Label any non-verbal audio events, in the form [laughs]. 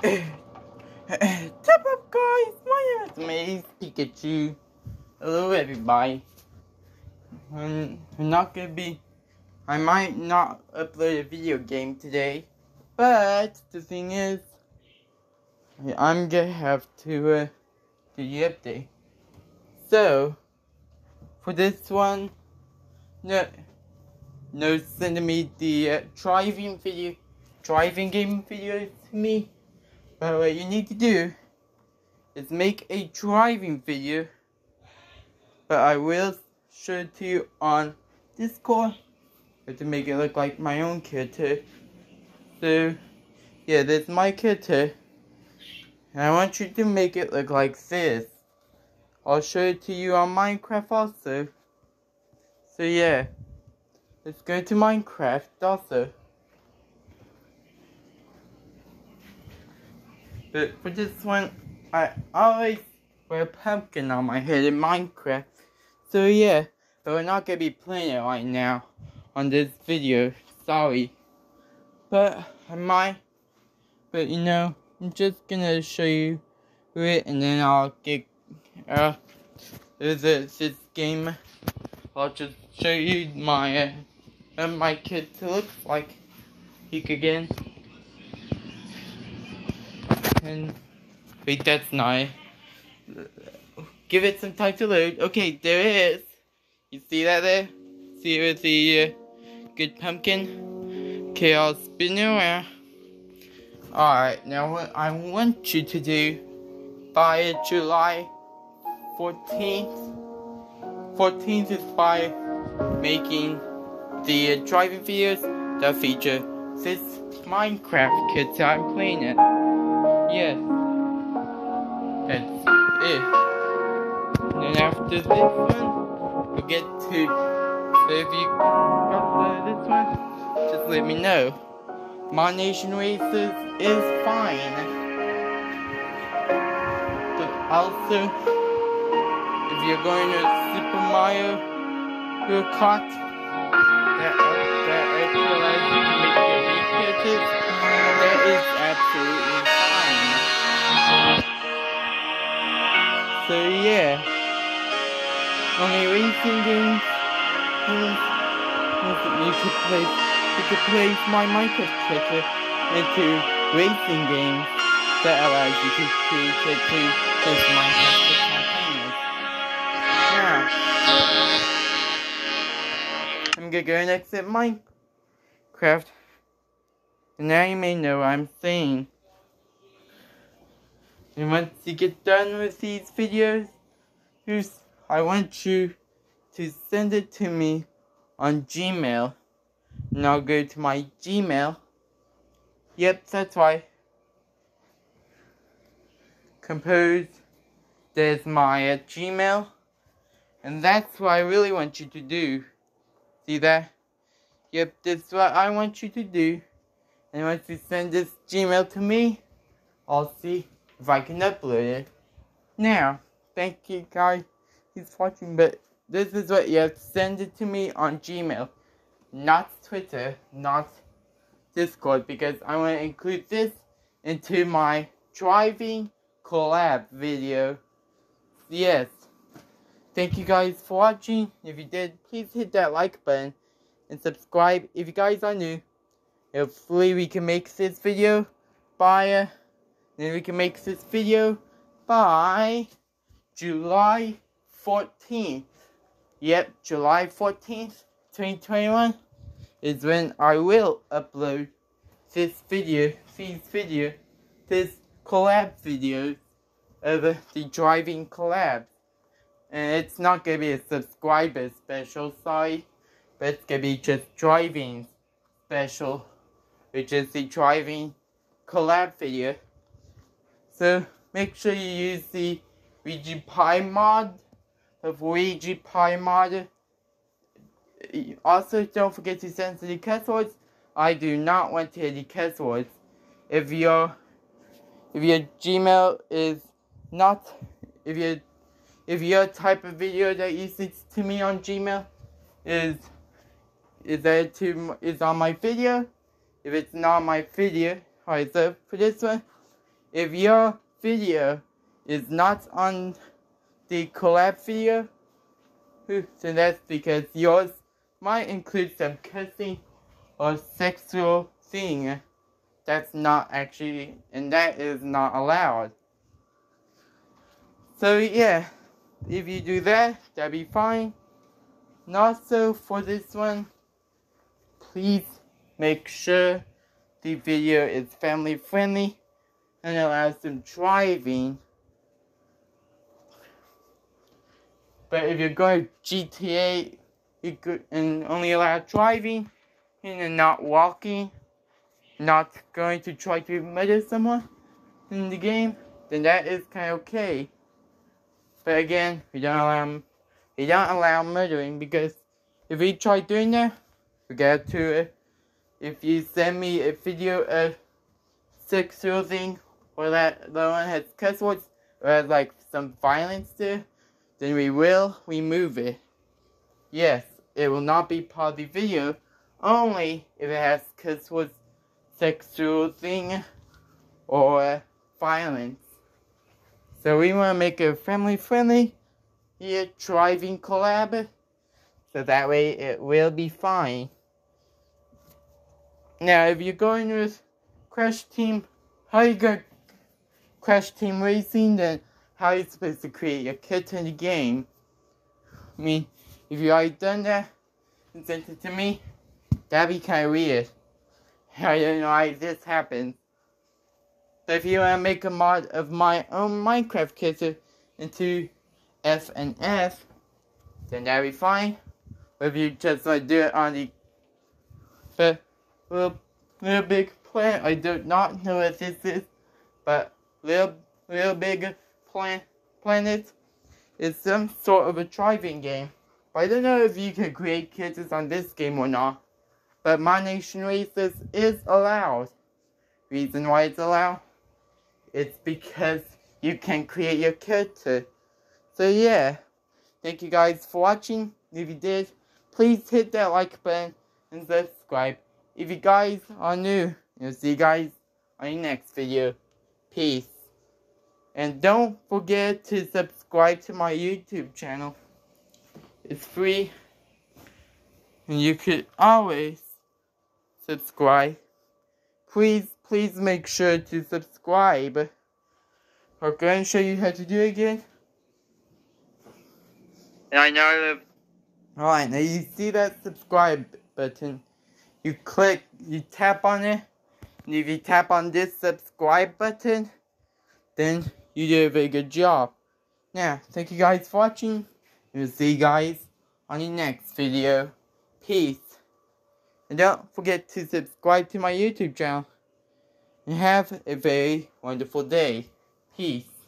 [coughs] What's up, guys? My name is Maze Pikachu. Hello, everybody. I'm, I'm not gonna be. I might not upload a video game today, but the thing is, I'm gonna have to uh, do the update. So, for this one, no, no, send me the uh, driving video, driving game video to me. But what you need to do is make a driving video. But I will show it to you on Discord. But to make it look like my own character. So, yeah, is my character. And I want you to make it look like this. I'll show it to you on Minecraft also. So yeah, let's go to Minecraft also. But for this one, I always wear a pumpkin on my head in Minecraft. So yeah, but we're not gonna be playing it right now on this video. Sorry. But I might, but you know, I'm just gonna show you it and then I'll get, uh, this, this game. I'll just show you my, uh, my kid look like. Could again. And wait, that's not. Give it some time to load. Okay, there it is. You see that there? See it with the uh, good pumpkin? Okay, I'll spin it around. Alright, now what I want you to do by July 14th. 14th is by making the uh, driving videos that feature this Minecraft kit that I'm playing it. Yes. That's it. And eh. then after this one, we'll get to. So if you got this one, just let me know. My Nation Races is fine. But also, if you're going to Super Mario Kart, that, that you characters, that is absolutely So yeah, only racing games. You could play, you could place my Minecraft character into racing games that allows you to create it to those Minecraft campaigns. Now, I'm gonna go and exit Minecraft. And now you may know what I'm saying. And once you get done with these videos, I want you to send it to me on Gmail. And I'll go to my Gmail. Yep, that's right. Compose. There's my uh, Gmail. And that's what I really want you to do. See that? Yep, that's what I want you to do. And once you send this Gmail to me, I'll see if I can upload it. Now, thank you guys who's watching, but this is what you have to send it to me on Gmail, not Twitter, not Discord, because I want to include this into my driving collab video. Yes. Thank you guys for watching. If you did, please hit that like button and subscribe if you guys are new. Hopefully we can make this video by uh, then we can make this video by July 14th. Yep, July 14th, 2021 is when I will upload this video, this video, this collab video of the driving collab. And it's not gonna be a subscriber special, sorry, but it's gonna be just driving special, which is the driving collab video. So make sure you use the VG mod, the VG mod. Also, don't forget to censor the cuss words. I do not want to hear the cuss words. If your if your Gmail is not if your if your type of video that you send to me on Gmail is is that to is on my video. If it's not my video, alright. So for this one, if your video is not on the collab video, [laughs] then that's because yours might include some cussing or sexual thing that's not actually, and that is not allowed. So yeah, if you do that, that'd be fine. And also for this one, please make sure the video is family friendly and allows them driving. But if you're going GTA you could, and only allow driving and not walking, not going to try to murder someone in the game, then that is kind of okay. But again, we don't allow we don't allow murdering because if we try doing that, we get to it. If you send me a video of sexual thing or that the one has cuss words or has like some violence there, then we will remove it. Yes, it will not be part of the video, only if it has cuss words, sexual thing, or violence. So we want to make a family friendly here driving collab. So that way it will be fine. Now if you're going with Crash Team, how you going Crash Team Racing, then how are you supposed to create your kit in the game? I mean, if you already done that and sent it to me, that'd be kind of weird. [laughs] I don't know why this happened. So if you want to make a mod of my own Minecraft kit into F and F, then that'd be fine. Or if you just want to do it on the, little, little big planet, I do not know what this is, but little, little big plan, planet is some sort of a driving game. But I don't know if you can create kits on this game or not. But My Nation Races is allowed. Reason why it's allowed? It's because you can create your character. So yeah, thank you guys for watching. If you did, please hit that like button and subscribe. If you guys are new, I'll see you guys on the next video. Peace. And don't forget to subscribe to my YouTube channel. It's free. And you could always subscribe. Please, please make sure to subscribe. I'm going to show you how to do it again. And I know that. Alright, now you see that subscribe button. You click, you tap on it. And if you tap on this subscribe button, then you did a very good job. Now, thank you guys for watching. And we'll see you guys on the next video. Peace. And don't forget to subscribe to my YouTube channel. And have a very wonderful day. Peace.